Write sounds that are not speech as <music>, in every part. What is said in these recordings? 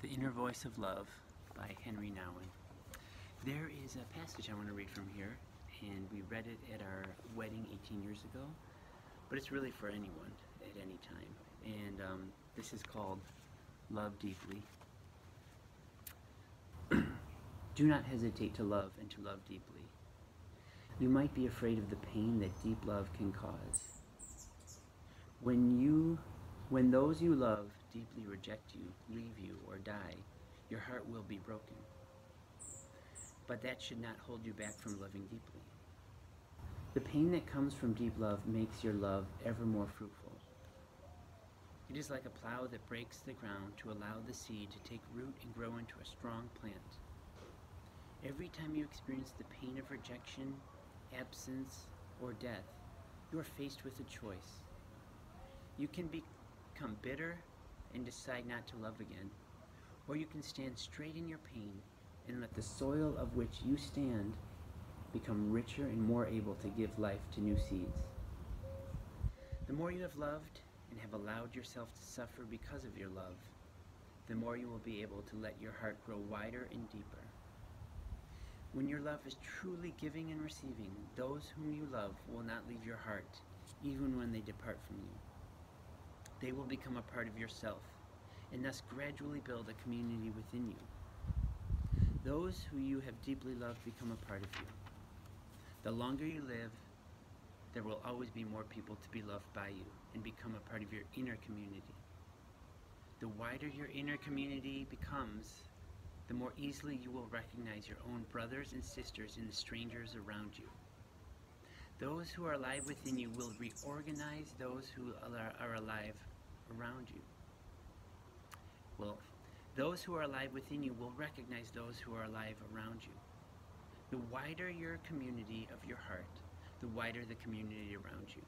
The Inner Voice of Love by Henri Nouwen. There is a passage I want to read from here, and we read it at our wedding 18 years ago, but it's really for anyone at any time. And um, this is called Love Deeply. <clears throat> Do not hesitate to love and to love deeply. You might be afraid of the pain that deep love can cause. When you, when those you love deeply reject you, leave you, or die, your heart will be broken. But that should not hold you back from loving deeply. The pain that comes from deep love makes your love ever more fruitful. It is like a plow that breaks the ground to allow the seed to take root and grow into a strong plant. Every time you experience the pain of rejection, absence, or death, you are faced with a choice. You can become bitter and decide not to love again, or you can stand straight in your pain and let the soil of which you stand become richer and more able to give life to new seeds. The more you have loved and have allowed yourself to suffer because of your love, the more you will be able to let your heart grow wider and deeper. When your love is truly giving and receiving, those whom you love will not leave your heart, even when they depart from you. They will become a part of yourself, and thus gradually build a community within you. Those who you have deeply loved become a part of you. The longer you live, there will always be more people to be loved by you and become a part of your inner community. The wider your inner community becomes, the more easily you will recognize your own brothers and sisters in the strangers around you. Those who are alive within you will reorganize those who are alive around you. Well, those who are alive within you will recognize those who are alive around you. The wider your community of your heart, the wider the community around you.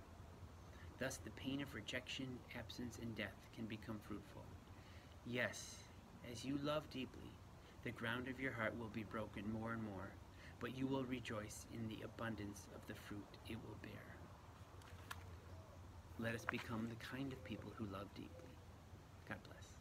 Thus, the pain of rejection, absence, and death can become fruitful. Yes, as you love deeply, the ground of your heart will be broken more and more, but you will rejoice in the abundance of the fruit it will bear. Let us become the kind of people who love deeply. God bless.